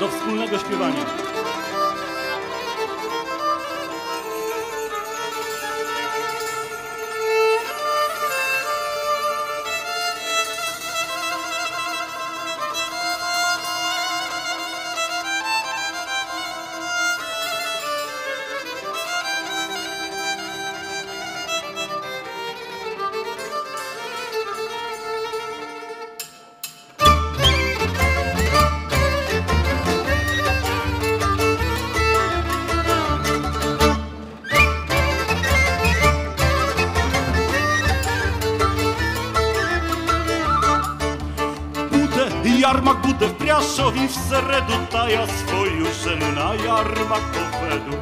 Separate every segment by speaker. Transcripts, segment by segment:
Speaker 1: do wspólnego śpiewania. Jarmak буде в Пряшові в середу, та я свою жену на ярмак поведу.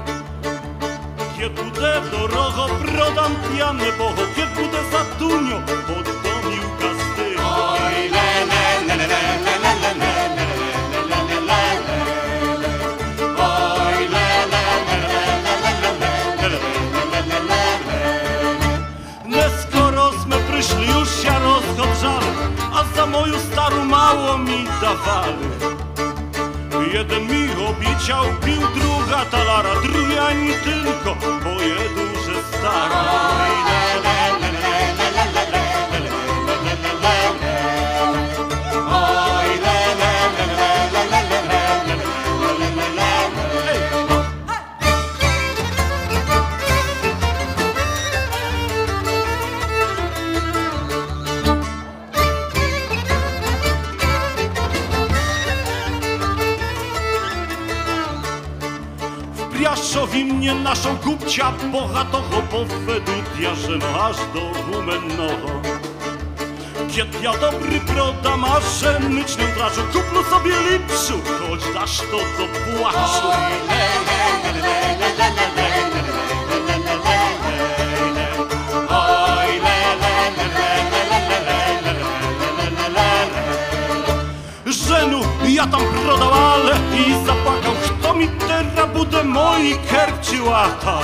Speaker 1: Як буде дорого, продам я небого, як буде за туню, под домівка стиль. Ой, ле, ле, ле, ле, ле, ле, ле, ле. Прийшли, уж мою стару маму mało mi dawali. Jeden mi obiecał, pił druga talara, druga nie tylko, bo Warszawinnie naszą kupcia bohatoro povedu diażem aż do Rumenowo. Kiet ja dobry proda maszę, myczną trażu, kupno sobie lipszu, choć dasz to co płaczu. Ja tam prodawal i zapłakał Kto mi teraz budę moi kerpciłata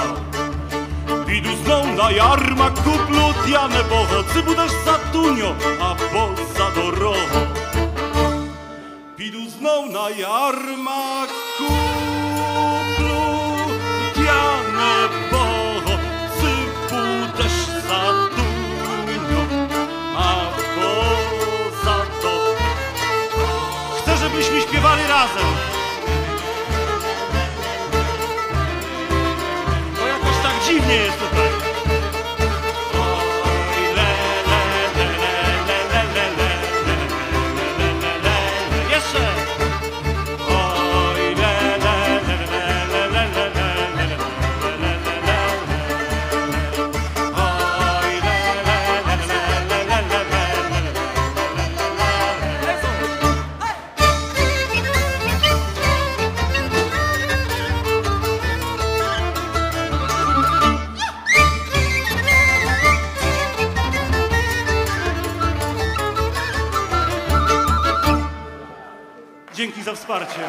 Speaker 1: Bidu znał na jarmaku plutiane boho. Ty budasz za tunio, a bo za doroho. Bidu znał na jarmaku śpiewali razem. To jakoś tak dziwnie jest tutaj. Dzięki za wsparcie.